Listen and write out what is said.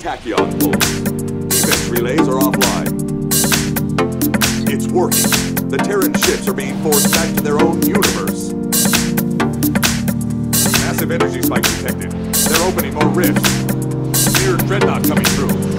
Tachyon pulse. Defense relays are offline. It's working. The Terran ships are being forced back to their own universe. Massive energy spike detected. They're opening more rifts. Near Dreadnought coming through.